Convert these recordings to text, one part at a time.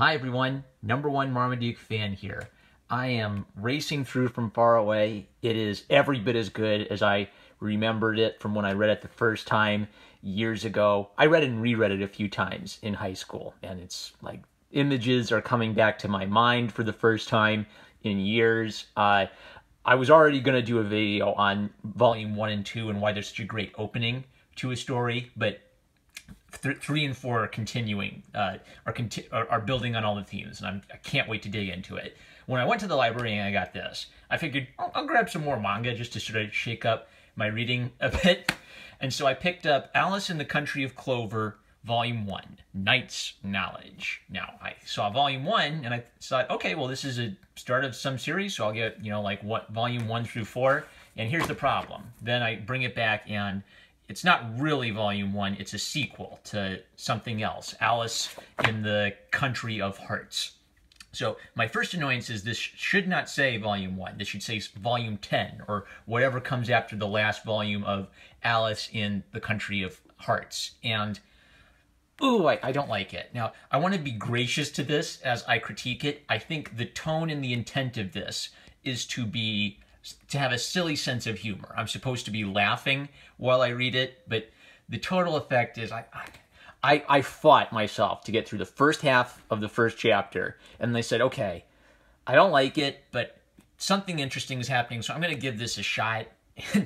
Hi everyone, number one Marmaduke fan here. I am racing through from far away. It is every bit as good as I remembered it from when I read it the first time years ago. I read and reread it a few times in high school, and it's like images are coming back to my mind for the first time in years. Uh, I was already going to do a video on volume one and two and why there's such a great opening to a story, but th- three and four are continuing, uh, are, conti- are, are building on all the themes, and I'm, I can't wait to dig into it. When I went to the library and I got this, I figured I'll, I'll grab some more manga just to sort of shake up my reading a bit. And so I picked up Alice in the Country of Clover, Volume 1, Knight's Knowledge. Now, I saw Volume 1 and I thought, okay, well, this is a start of some series, so I'll get, you know, like what, Volume 1 through 4. And here's the problem. Then I bring it back and it's not really volume one, it's a sequel to something else Alice in the Country of Hearts. So my first annoyance is this should not say volume one. This should say volume 10 or whatever comes after the last volume of Alice in the Country of Hearts. And ooh, I, I don't like it. Now, I want to be gracious to this as I critique it. I think the tone and the intent of this is to be to have a silly sense of humor. I'm supposed to be laughing while I read it, but the total effect is I, I, I fought myself to get through the first half of the first chapter, and they said, okay, I don't like it, but something interesting is happening, so I'm going to give this a shot.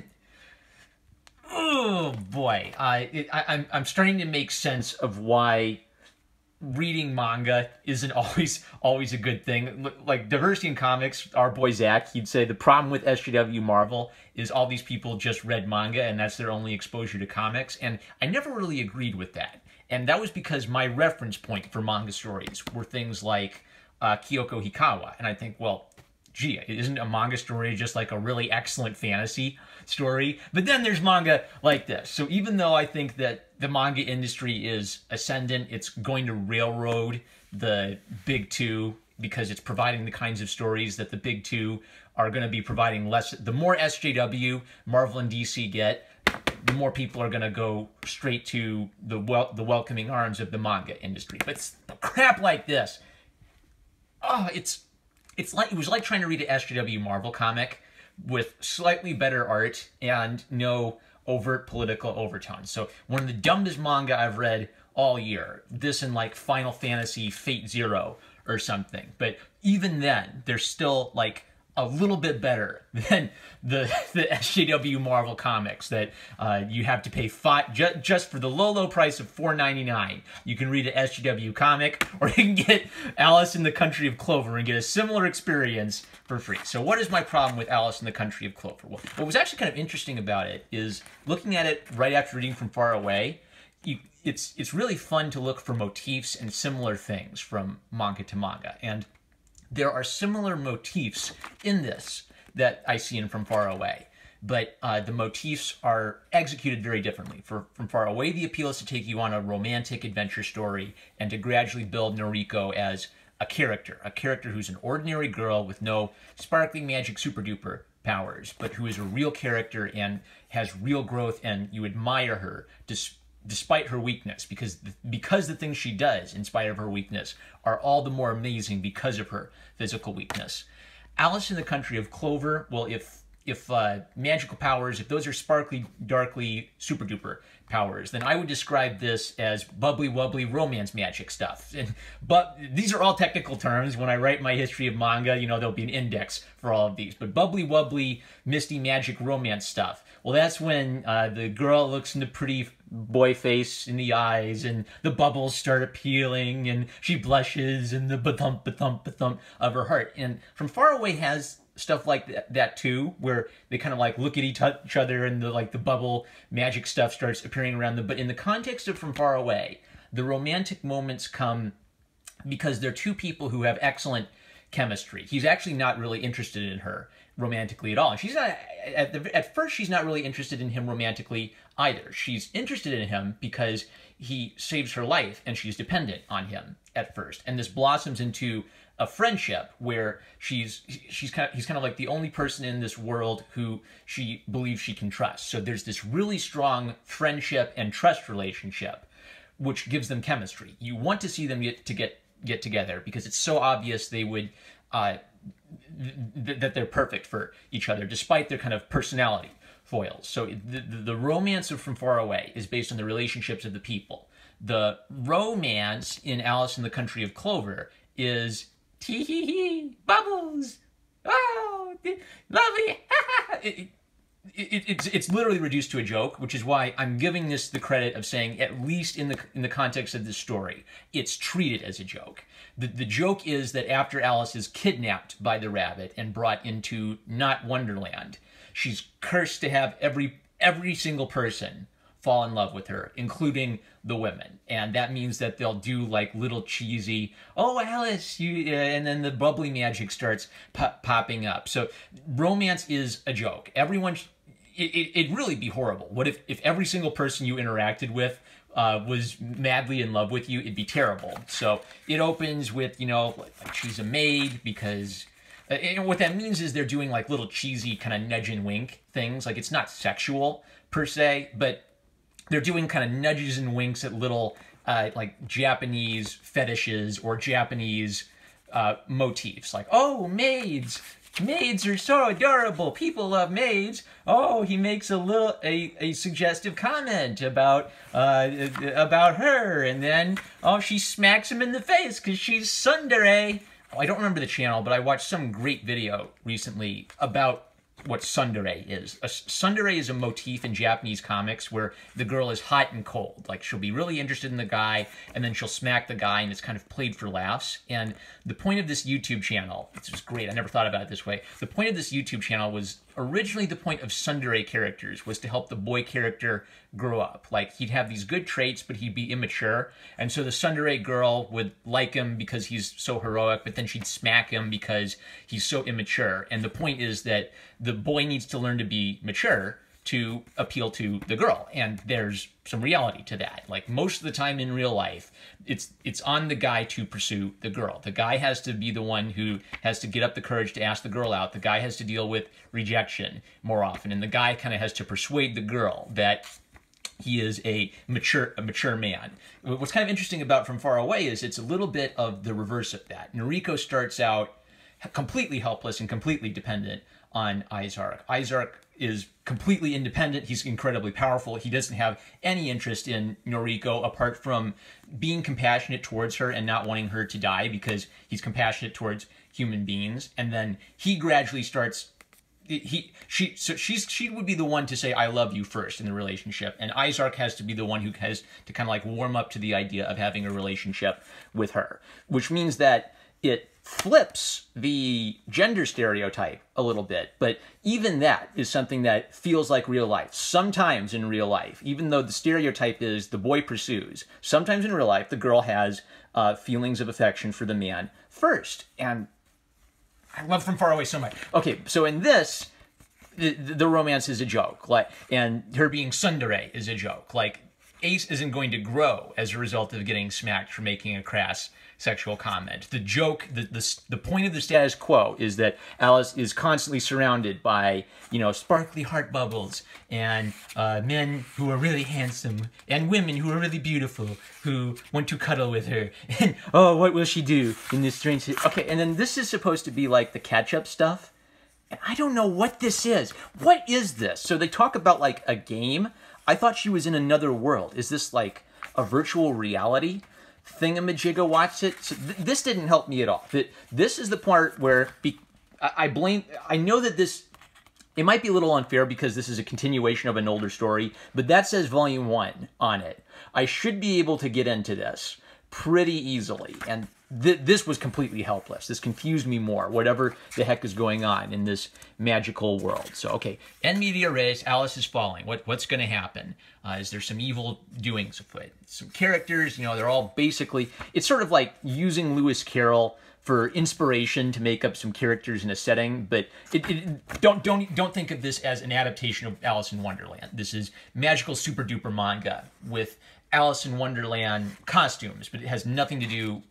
oh boy, I, I, I'm, I'm starting to make sense of why reading manga isn't always always a good thing. Like diversity in comics, our boy Zach, he'd say the problem with SJW Marvel is all these people just read manga and that's their only exposure to comics. And I never really agreed with that. And that was because my reference point for manga stories were things like uh, Kyoko Hikawa. And I think, well, gee, isn't a manga story just like a really excellent fantasy story? But then there's manga like this. So even though I think that the manga industry is ascendant, it's going to railroad the big two because it's providing the kinds of stories that the big two are going to be providing less. The more SJW Marvel and DC get, the more people are going to go straight to the wel- the welcoming arms of the manga industry. But crap like this, oh, it's it's like it was like trying to read an SJW Marvel comic with slightly better art and no overt political overtones. So one of the dumbest manga I've read all year. This and like Final Fantasy Fate Zero or something. But even then, there's still like a little bit better than the the SJW Marvel comics that uh, you have to pay five ju just for the low low price of four ninety nine. You can read an SJW comic, or you can get Alice in the Country of Clover and get a similar experience for free. So, what is my problem with Alice in the Country of Clover? Well, what was actually kind of interesting about it is looking at it right after reading from far away. You, it's it's really fun to look for motifs and similar things from manga to manga and there are similar motifs in this that I see in From Far Away, but uh, the motifs are executed very differently. For From Far Away, the appeal is to take you on a romantic adventure story and to gradually build Noriko as a character, a character who's an ordinary girl with no sparkling magic super duper powers, but who is a real character and has real growth, and you admire her despite despite her weakness, because the, because the things she does in spite of her weakness are all the more amazing because of her physical weakness. Alice in the Country of Clover, well, if if uh, magical powers, if those are sparkly, darkly, super duper powers, then I would describe this as bubbly, wubbly romance magic stuff. And, but these are all technical terms. When I write my history of manga, you know, there'll be an index for all of these. But bubbly, wubbly, misty magic romance stuff. Well, that's when uh, the girl looks into pretty boy face in the eyes and the bubbles start appealing and she blushes and the ba-thump, ba-thump, ba-thump of her heart. And From Far Away has stuff like that, that too, where they kind of like look at each other and the like the bubble magic stuff starts appearing around them. But in the context of From Far Away, the romantic moments come because they're two people who have excellent chemistry. He's actually not really interested in her romantically at all. And she's not at the at first she's not really interested in him romantically either. She's interested in him because he saves her life and she's dependent on him at first. And this blossoms into a friendship where she's she's kind of, he's kind of like the only person in this world who she believes she can trust. So there's this really strong friendship and trust relationship which gives them chemistry. You want to see them get to get get together because it's so obvious they would uh, th- that they're perfect for each other, despite their kind of personality foils. So the, the, the romance of From Far Away is based on the relationships of the people. The romance in Alice in the Country of Clover is tee hee hee bubbles. Oh, lovely. it, it, it's it's literally reduced to a joke, which is why I'm giving this the credit of saying at least in the in the context of this story, it's treated as a joke. The the joke is that after Alice is kidnapped by the rabbit and brought into not Wonderland, she's cursed to have every every single person fall in love with her, including the women. And that means that they'll do like little cheesy, oh, Alice, you, uh, and then the bubbly magic starts pop- popping up. So romance is a joke. Everyone, it, it, it'd really be horrible. What if, if every single person you interacted with uh, was madly in love with you? It'd be terrible. So it opens with, you know, like she's a maid because. And what that means is they're doing like little cheesy kind of nudge and wink things. Like it's not sexual per se, but they're doing kind of nudges and winks at little uh, like Japanese fetishes or Japanese uh, motifs, like oh maids, maids are so adorable. People love maids. Oh, he makes a little a, a suggestive comment about uh, about her, and then oh she smacks him in the face because she's tsundere. Oh, I don't remember the channel, but I watched some great video recently about what tsundere is. A tsundere is a motif in Japanese comics where the girl is hot and cold. Like she'll be really interested in the guy and then she'll smack the guy and it's kind of played for laughs. And the point of this YouTube channel, it's just great. I never thought about it this way. The point of this YouTube channel was originally the point of tsundere characters was to help the boy character grow up. Like he'd have these good traits, but he'd be immature. And so the tsundere girl would like him because he's so heroic, but then she'd smack him because he's so immature. And the point is that the boy needs to learn to be mature to appeal to the girl. And there's some reality to that. Like most of the time in real life it's it's on the guy to pursue the girl. The guy has to be the one who has to get up the courage to ask the girl out. The guy has to deal with rejection more often. And the guy kind of has to persuade the girl that he is a mature a mature man. What's kind of interesting about From Far Away is it's a little bit of the reverse of that. Noriko starts out completely helpless and completely dependent on Izark. Izark is completely independent. He's incredibly powerful. He doesn't have any interest in Noriko apart from being compassionate towards her and not wanting her to die because he's compassionate towards human beings. And then he gradually starts he she so she's she would be the one to say I love you first in the relationship, and Izark has to be the one who has to kind of like warm up to the idea of having a relationship with her, which means that it flips the gender stereotype a little bit, but even that is something that feels like real life. Sometimes in real life, even though the stereotype is the boy pursues, sometimes in real life the girl has uh, feelings of affection for the man first, and I love From Far Away so much. Okay, so in this, the, the romance is a joke, like, and her being tsundere is a joke. Like, Ace isn't going to grow as a result of getting smacked for making a crass sexual comment. The joke, the, the, the point of the status quo is that Alice is constantly surrounded by, you know, sparkly heart bubbles and uh, men who are really handsome and women who are really beautiful who want to cuddle with her. And, oh, what will she do in this strange... Okay, and then this is supposed to be like the catch-up stuff. I don't know what this is. What is this? So they talk about like a game. I thought she was in another world. Is this like a virtual reality? thingamajigga watched it. So th- this didn't help me at all. That this is the part where be- I-, I blame. I know that this it might be a little unfair because this is a continuation of an older story, but that says volume one on it. I should be able to get into this pretty easily, and th- this was completely helpless. This confused me more, whatever the heck is going on in this magical world. So, okay, en media res, Alice is falling. What, what's going to happen? Uh, is there some evil doings afoot? Some characters, you know, they're all basically, it's sort of like using Lewis Carroll for inspiration to make up some characters in a setting, but it, it, don't don't don't think of this as an adaptation of Alice in Wonderland. This is magical super duper manga with Alice in Wonderland costumes, but it has nothing to do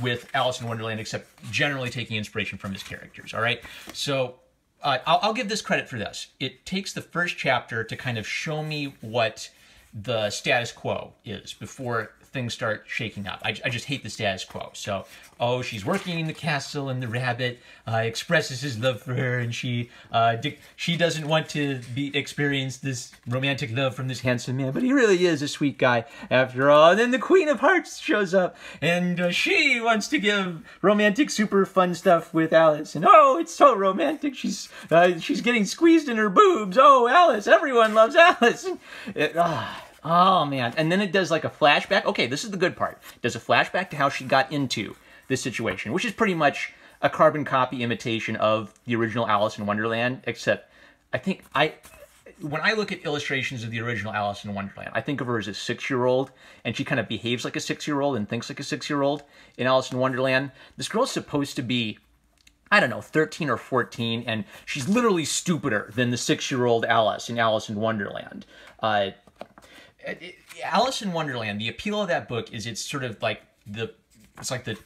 with Alice in Wonderland, except generally taking inspiration from his characters. All right, so uh, I'll, I'll, give this credit for this. It takes the first chapter to kind of show me what the status quo is before things start shaking up. I, I just hate the status quo. So, oh, she's working in the castle, and the rabbit uh, expresses his love for her, and she uh, she doesn't want to be experience this romantic love from this handsome man, but he really is a sweet guy after all. And then the Queen of Hearts shows up, and uh, she wants to give romantic, super fun stuff with Alice, and oh, it's so romantic. She's uh, she's getting squeezed in her boobs. Oh, Alice! Everyone loves Alice. Ah. Oh man. And then it does like a flashback. Okay, this is the good part. It does a flashback to how she got into this situation, which is pretty much a carbon copy imitation of the original Alice in Wonderland, except I think I when I look at illustrations of the original Alice in Wonderland, I think of her as a six-year-old, and she kind of behaves like a six-year-old and thinks like a six-year-old in Alice in Wonderland. This girl's supposed to be, I don't know, 13 or 14, and she's literally stupider than the six-year-old Alice in Alice in Wonderland. Uh, Alice in Wonderland, the appeal of that book is it's sort of like the it's like the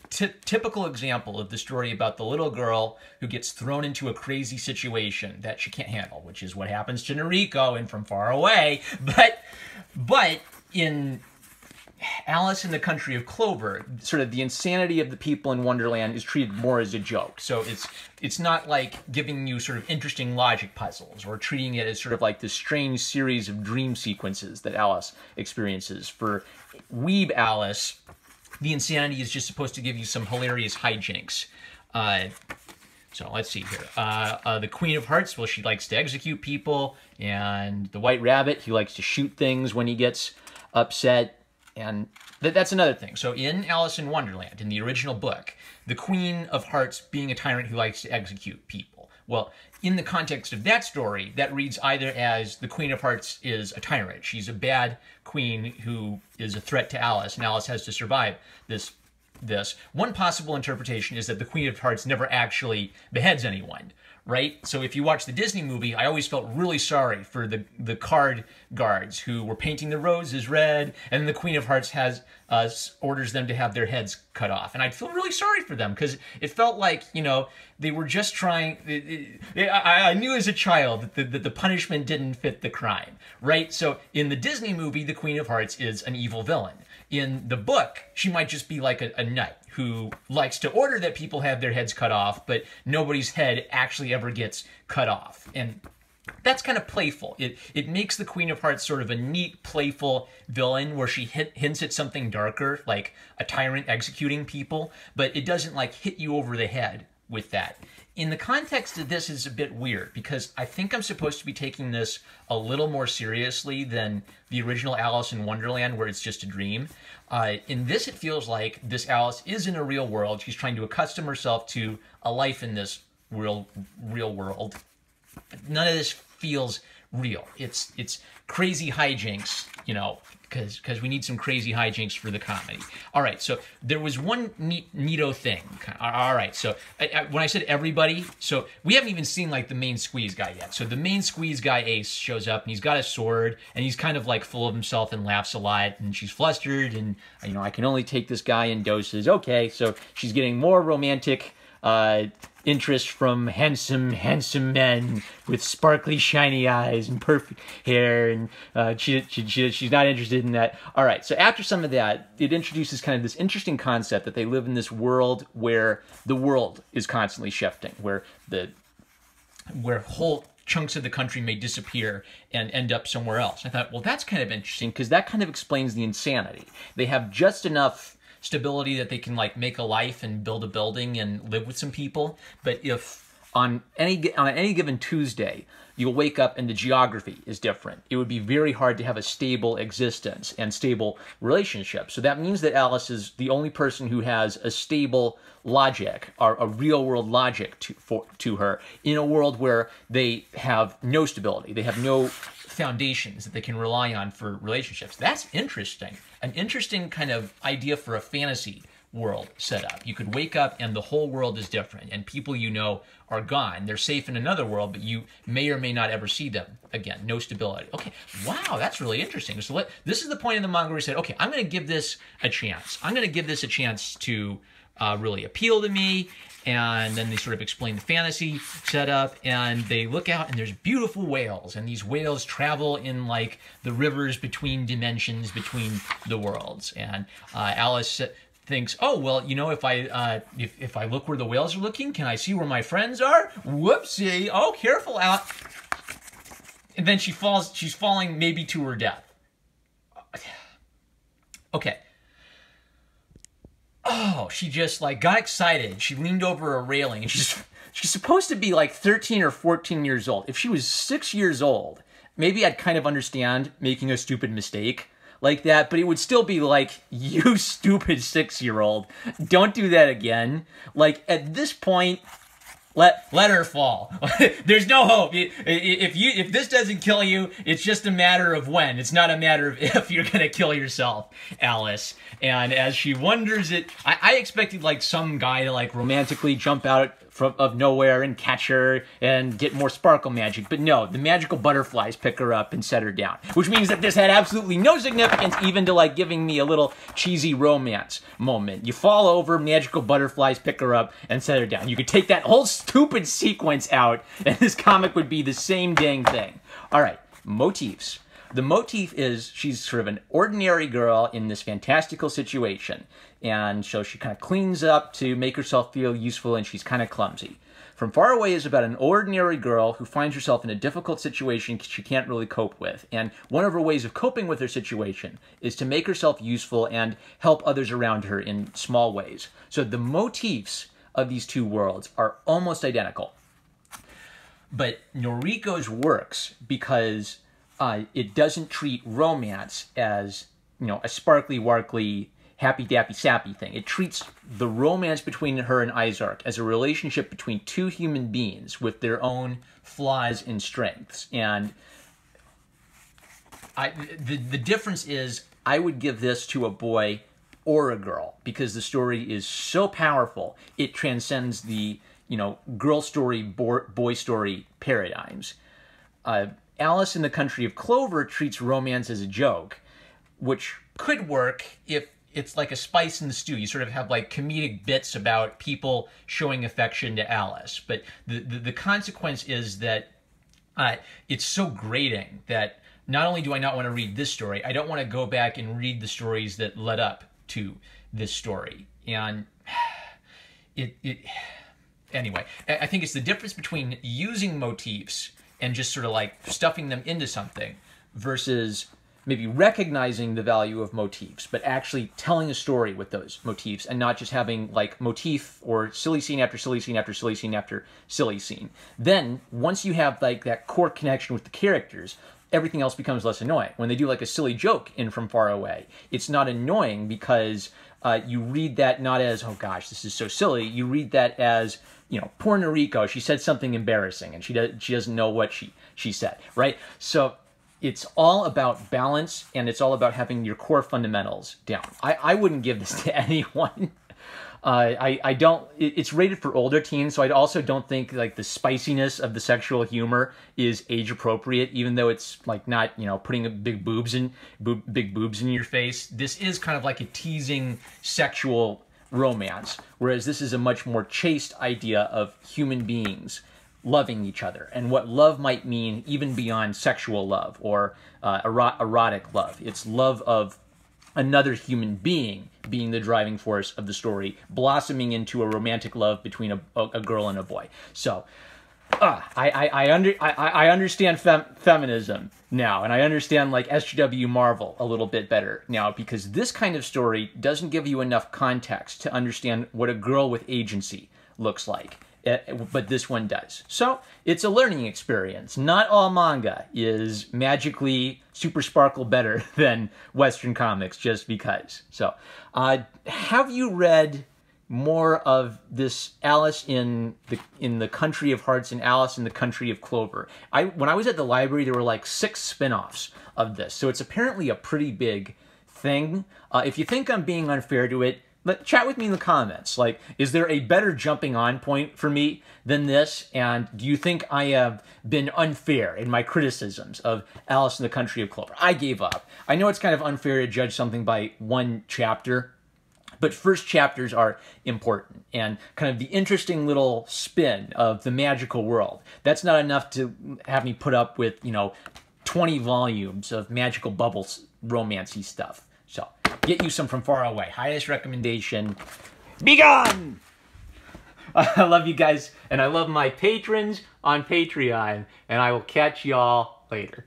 typical example of the story about the little girl who gets thrown into a crazy situation that she can't handle, which is what happens to Noriko and From Far Away. But but in Alice in the Country of Clover, sort of the insanity of the people in Wonderland is treated more as a joke. So it's it's not like giving you sort of interesting logic puzzles or treating it as sort of like this strange series of dream sequences that Alice experiences. For Weeb Alice, the insanity is just supposed to give you some hilarious hijinks. Uh, so let's see here. Uh, uh, the Queen of Hearts, well, she likes to execute people, and the White Rabbit, he likes to shoot things when he gets upset. And th that's another thing. So in Alice in Wonderland, in the original book, the Queen of Hearts being a tyrant who likes to execute people. Well, in the context of that story, that reads either as the Queen of Hearts is a tyrant. She's a bad queen who is a threat to Alice, and Alice has to survive this. This one possible interpretation is that the Queen of Hearts never actually beheads anyone, right? So if you watch the Disney movie, I always felt really sorry for the the card guards who were painting the roses red, and the Queen of Hearts has uh, orders them to have their heads cut off, and I'd feel really sorry for them because it felt like you know they were just trying. It, it, I, I, knew as a child that the, that the punishment didn't fit the crime, right? So in the Disney movie, the Queen of Hearts is an evil villain. In the book, she might just be like a, a knight who likes to order that people have their heads cut off, but nobody's head actually ever gets cut off. And that's kind of playful. It it makes the Queen of Hearts sort of a neat, playful villain where she hit, hints at something darker, like a tyrant executing people, but it doesn't like hit you over the head with that. In the context of this is a bit weird because I think I'm supposed to be taking this a little more seriously than the original Alice in Wonderland where it's just a dream. Uh, in this, it feels like this Alice is in a real world. She's trying to accustom herself to a life in this real, real world. None of this feels real. It's it's crazy hijinks, you know, because because we need some crazy hijinks for the comedy. All right, so there was one neat neato thing. All right, so I, I, when I said everybody, so we haven't even seen like the main squeeze guy yet. So the main squeeze guy Ace shows up and he's got a sword and he's kind of like full of himself and laughs a lot and she's flustered and you know I can only take this guy in doses. Okay, so she's getting more romantic uh, interest from handsome, handsome men with sparkly, shiny eyes and perfect hair, and uh, she, she, she, she's not interested in that. All right, so after some of that, it introduces kind of this interesting concept that they live in this world where the world is constantly shifting, where the where whole chunks of the country may disappear and end up somewhere else. I thought, well, that's kind of interesting because that kind of explains the insanity. They have just enough stability that they can like make a life and build a building and live with some people. But if on any on any given Tuesday you'll wake up and the geography is different, it would be very hard to have a stable existence and stable relationship. So that means that Alice is the only person who has a stable logic or a real world logic to for to her in a world where they have no stability. They have no foundations that they can rely on for relationships. That's interesting. An interesting kind of idea for a fantasy world setup. You could wake up and the whole world is different and people you know are gone. They're safe in another world, but you may or may not ever see them again. No stability. Okay, wow, that's really interesting. So let, this is the point in the manga where he said, okay, I'm going to give this a chance. I'm going to give this a chance to uh, really appeal to me. And then they sort of explain the fantasy setup, and they look out, and there's beautiful whales, and these whales travel in like the rivers between dimensions, between the worlds. And uh, Alice thinks, oh well, you know, if I uh, if if I look where the whales are looking, can I see where my friends are? Whoopsie! Oh, careful out. And then she falls. She's falling maybe to her death. Okay. Oh, she just like got excited. She leaned over a railing, and she's she's supposed to be like 13 or 14 years old. If she was six years old, maybe I'd kind of understand making a stupid mistake like that, but it would still be like, you stupid six year old, don't do that again. Like at this point, let let her fall. There's no hope. If you if this doesn't kill you, it's just a matter of when. It's not a matter of if you're gonna kill yourself, Alice. And as she wonders it, I, I expected like some guy to like romantically jump out from of nowhere and catch her and get more sparkle magic. But no, the magical butterflies pick her up and set her down. Which means that this had absolutely no significance even to like giving me a little cheesy romance moment. You fall over, magical butterflies pick her up and set her down. You could take that whole stupid sequence out and this comic would be the same dang thing. All right, motifs. The motif is she's sort of an ordinary girl in this fantastical situation. And so she kind of cleans up to make herself feel useful and she's kind of clumsy. From Far Away is about an ordinary girl who finds herself in a difficult situation she can't really cope with. And one of her ways of coping with her situation is to make herself useful and help others around her in small ways. So the motifs of these two worlds are almost identical. But Noriko's works because uh, it doesn't treat romance as you know a sparkly warkly happy dappy sappy thing. It treats the romance between her and Izark as a relationship between two human beings with their own flaws and strengths. And I the the difference is I would give this to a boy or a girl because the story is so powerful. It transcends the you know girl story boy story paradigms. Uh, Alice in the Country of Clover treats romance as a joke, which could work if it's like a spice in the stew. You sort of have like comedic bits about people showing affection to Alice, but the the, the consequence is that uh, it's so grating that not only do I not want to read this story, I don't want to go back and read the stories that led up to this story. And it it anyway, I think it's the difference between using motifs and just sort of like stuffing them into something versus maybe recognizing the value of motifs, but actually telling a story with those motifs and not just having like motif or silly scene after silly scene after silly scene after silly scene. Then once you have like that core connection with the characters, everything else becomes less annoying. When they do like a silly joke in From Far Away, it's not annoying because uh, you read that not as, oh gosh, this is so silly. You read that as, you know, poor Noriko, she said something embarrassing and she, does, she doesn't know what she, she said, right? So it's all about balance and it's all about having your core fundamentals down. I, I wouldn't give this to anyone. Uh, I, I don't, it's rated for older teens, so I also don't think like the spiciness of the sexual humor is age appropriate, even though it's like not, you know, putting big boobs in, boob, big boobs in your face. This is kind of like a teasing sexual romance, whereas this is a much more chaste idea of human beings loving each other and what love might mean even beyond sexual love or uh, erotic love. It's love of another human being being the driving force of the story, blossoming into a romantic love between a, a girl and a boy. So, uh, I, I, I, under, I, I understand fem, feminism now, and I understand like SJW Marvel a little bit better now because this kind of story doesn't give you enough context to understand what a girl with agency looks like. Eh, but this one does. So it's a learning experience. Not all manga is magically super sparkle better than Western comics just because. So, uh, have you read more of this Alice in the in the Country of Hearts and Alice in the Country of Clover? I when I was at the library, there were like six spin-offs of this, so it's apparently a pretty big thing. Uh, if you think I'm being unfair to it, let chat with me in the comments. Like, is there a better jumping on point for me than this? And do you think I have been unfair in my criticisms of Alice in the Country of Clover? I gave up. I know it's kind of unfair to judge something by one chapter, But first chapters are important and kind of the interesting little spin of the magical world. That's not enough to have me put up with, you know, 20 volumes of magical bubbles romancy stuff. Get you some from far away. Highest recommendation. Be gone! I love you guys, and I love my patrons on Patreon, and I will catch y'all later.